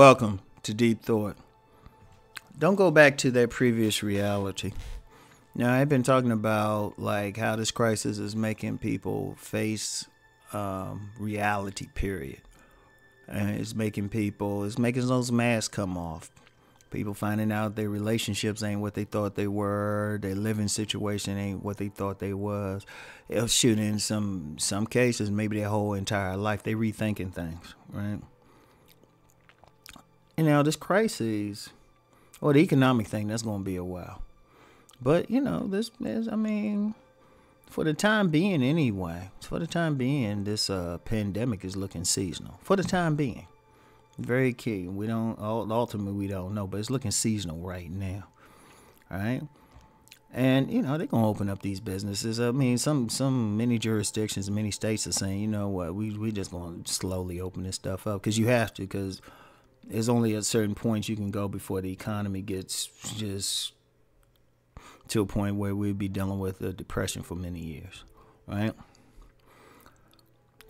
Welcome to Deep Thought. Don't go back to that previous reality. Now, I've been talking about like how this crisis is making people face um, reality. Period, and it's making people, it's making those masks come off. People finding out their relationships ain't what they thought they were. Their living situation ain't what they thought they was. It'll shoot in some some cases, maybe their whole entire life. They rethinking things, right? And now this crisis, or the economic thing, that's gonna be a while. But you know, this is, I mean, for the time being, anyway. For the time being, this uh, pandemic is looking seasonal. For the time being. Very key. We don't ultimately we don't know, but it's looking seasonal right now. All right. And you know they're gonna open up these businesses. I mean, some some many jurisdictions, many states are saying, you know what, we we just gonna slowly open this stuff up because you have to, because there's only a certain point you can go before the economy gets just to a point where we'd be dealing with a depression for many years, right?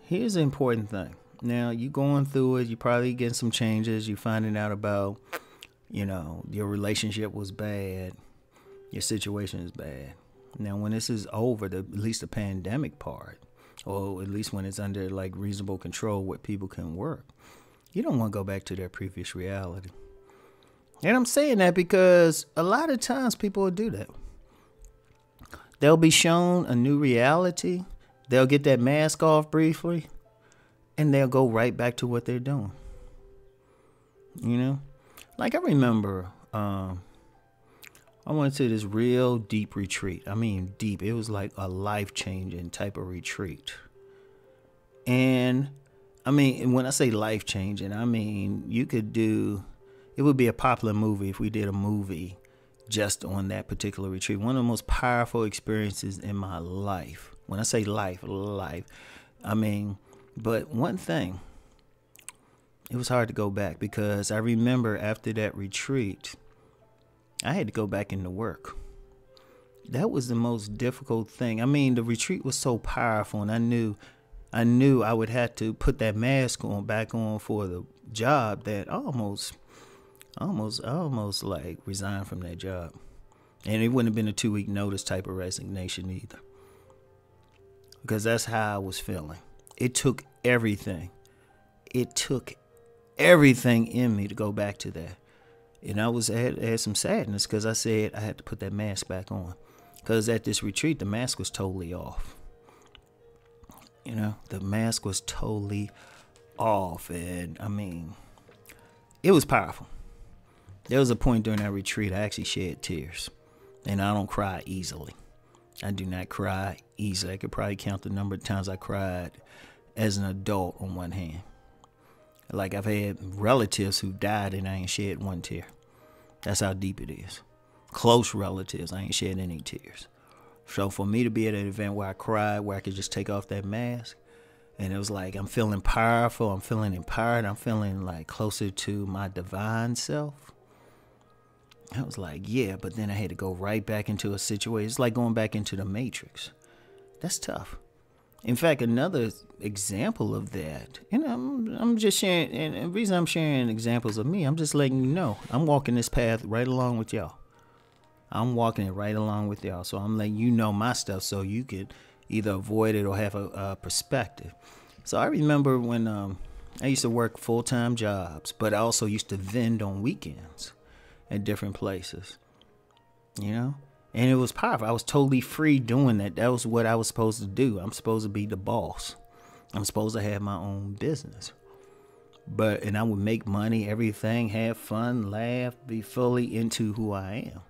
Here's the important thing: now you're going through it, You're probably getting some changes. You're finding out about, you know, your relationship was bad, your situation is bad. Now when this is over, the, at least the pandemic part, or at least when it's under like reasonable control, where people can work, you don't want to go back to their previous reality. And I'm saying that because a lot of times people will do that. They'll be shown a new reality. They'll get that mask off briefly and they'll go right back to what they're doing. You know, like I remember, um, I went to this real deep retreat. I mean, deep. It was like a life changing type of retreat. And I mean, when I say life changing, I mean you could do. It would be a popular movie if we did a movie just on that particular retreat. One of the most powerful experiences in my life. When I say life, life, I mean but one thing, it was hard to go back because I remember after that retreat, I had to go back into work. That was the most difficult thing. I mean, the retreat was so powerful, and I knew, I knew I would have to put that mask on back on for the job. That almost, almost, almost like resigned from that job, and it wouldn't have been a two week notice type of resignation either, because that's how I was feeling. It took everything. It took everything in me to go back to that. And I was had, had some sadness because I said I had to put that mask back on. Because at this retreat, the mask was totally off. You know, the mask was totally off. And I mean, it was powerful. There was a point during that retreat I actually shed tears. And I don't cry easily. I do not cry easily. I could probably count the number of times I cried as an adult on one hand. Like I've had relatives who died and I ain't shed one tear. That's how deep it is. Close relatives, I ain't shed any tears. So for me to be at an event where I cried, where I could just take off that mask, and it was like I'm feeling powerful, I'm feeling empowered, I'm feeling like closer to my divine self. I was like, yeah, but then I had to go right back into a situation. It's like going back into the matrix. That's tough. In fact, another example of that, and I'm, I'm just sharing, and the reason I'm sharing examples of me, I'm just letting you know I'm walking this path right along with y'all. I'm walking it right along with y'all. So I'm letting you know my stuff so you could either avoid it or have a, a perspective. So I remember when um, I used to work full time jobs, but I also used to vend on weekends at different places. You know? And it was powerful. I was totally free doing that. That was what I was supposed to do. I'm supposed to be the boss. I'm supposed to have my own business. But and I would make money, everything, have fun, laugh, be fully into who I am.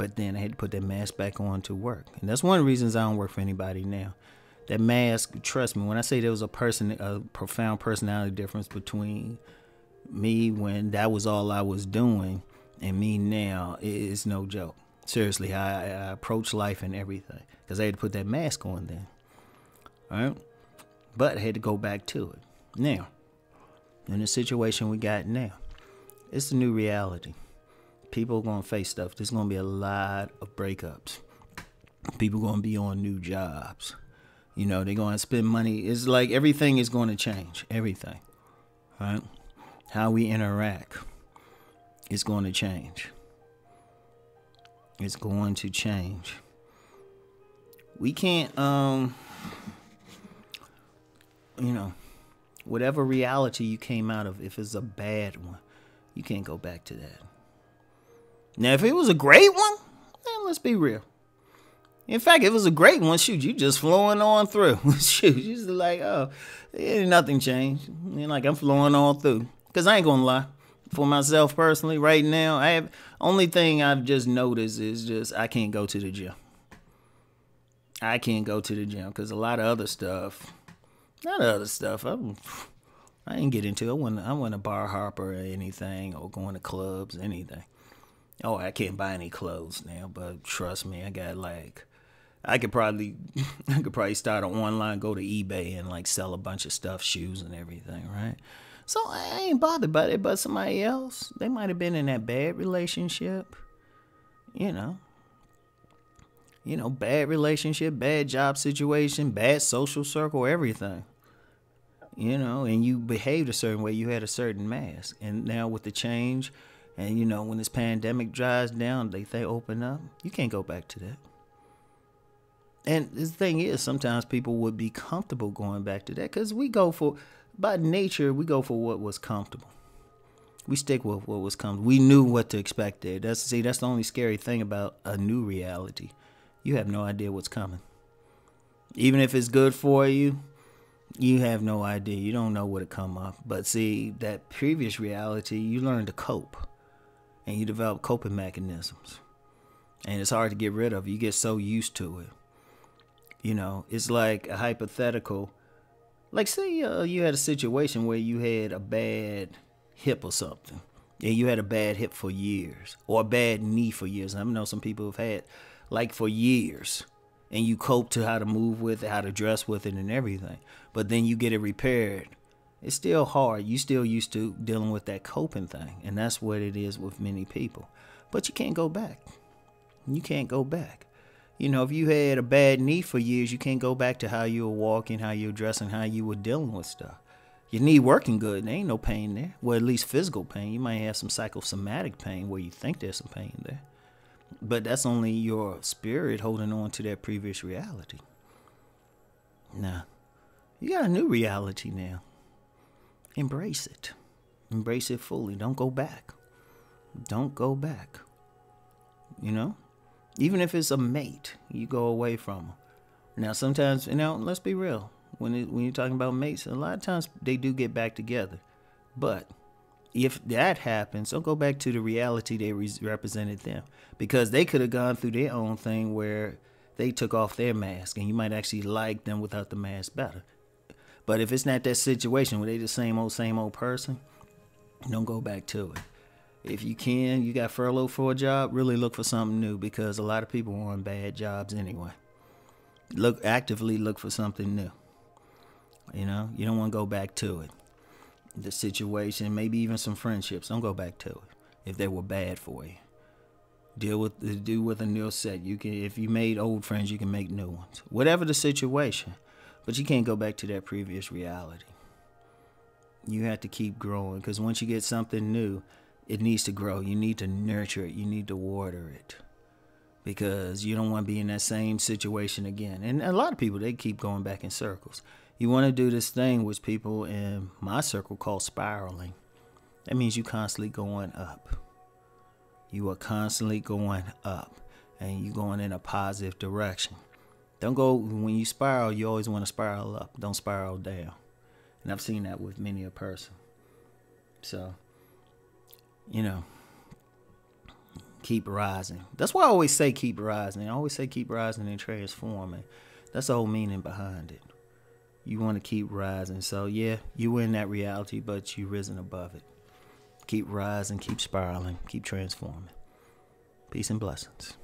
But then I had to put that mask back on to work. And that's one of the reasons I don't work for anybody now. That mask, trust me, when I say there was a person a profound personality difference between me when that was all I was doing and me now, it's no joke seriously I, I approach life and everything because I had to put that mask on then. All right, but I had to go back to it. Now, in the situation we got now, it's a new reality. People are gonna face stuff. There's gonna be a lot of breakups. People gonna be on new jobs. You know, they're gonna spend money. It's like everything is gonna change. Everything. Right? how we interact is going to change. It's going to change. We can't, um, you know, whatever reality you came out of, if it's a bad one, you can't go back to that. Now, if it was a great one, then let's be real. In fact, if it was a great one, shoot, you just flowing on through. shoot, you just like, oh, ain't nothing changed. And like I'm flowing on through. Cause I ain't gonna lie. For myself personally, right now, I have only thing I've just noticed is just I can't go to the gym. I can't go to the gym because a lot of other stuff, not other stuff. I'm, I ain't get into. It. I want I want a bar hopper or anything or going to clubs, anything. Oh, I can't buy any clothes now, but trust me, I got like I could probably I could probably start an online, go to eBay and like sell a bunch of stuff, shoes and everything, right? So I ain't bothered by it, but somebody else, they might have been in that bad relationship, you know. You know, bad relationship, bad job situation, bad social circle, everything. You know, and you behaved a certain way, you had a certain mask. And now with the change, and you know, when this pandemic dries down, they they open up, you can't go back to that. And the thing is, sometimes people would be comfortable going back to that because we go for, by nature, we go for what was comfortable. We stick with what was comfortable. We knew what to expect there. That's see, that's the only scary thing about a new reality. You have no idea what's coming. Even if it's good for you, you have no idea. You don't know what to come up. But see, that previous reality, you learn to cope, and you develop coping mechanisms, and it's hard to get rid of. You get so used to it you know, it's like a hypothetical. Like, say uh, you had a situation where you had a bad hip or something, and you had a bad hip for years, or a bad knee for years. I know some people have had like for years, and you cope to how to move with it, how to dress with it, and everything. But then you get it repaired. It's still hard. You still used to dealing with that coping thing, and that's what it is with many people. But you can't go back. You can't go back. You know, if you had a bad knee for years, you can't go back to how you were walking, how you were dressing, how you were dealing with stuff. Your knee working good, there ain't no pain there. Well, at least physical pain. You might have some psychosomatic pain where you think there's some pain there. But that's only your spirit holding on to that previous reality. Now, you got a new reality now. Embrace it. Embrace it fully. Don't go back. Don't go back. You know? Even if it's a mate, you go away from. Now, sometimes, you know, let's be real. When it, when you're talking about mates, a lot of times they do get back together. But if that happens, don't go back to the reality they re- represented them because they could have gone through their own thing where they took off their mask and you might actually like them without the mask better. But if it's not that situation where they the same old same old person, don't go back to it if you can, you got furlough for a job, really look for something new because a lot of people are on bad jobs anyway. Look actively look for something new. You know, you don't want to go back to it. The situation, maybe even some friendships, don't go back to it if they were bad for you. Deal with do with a new set. You can if you made old friends, you can make new ones. Whatever the situation, but you can't go back to that previous reality. You have to keep growing because once you get something new, it needs to grow. You need to nurture it. You need to water it because you don't want to be in that same situation again. And a lot of people, they keep going back in circles. You want to do this thing which people in my circle call spiraling. That means you're constantly going up. You are constantly going up and you're going in a positive direction. Don't go when you spiral, you always want to spiral up. Don't spiral down. And I've seen that with many a person. So you know, keep rising. That's why I always say keep rising. I always say keep rising and transforming. That's the whole meaning behind it. You want to keep rising. So yeah, you were in that reality, but you risen above it. Keep rising, keep spiraling, keep transforming. Peace and blessings.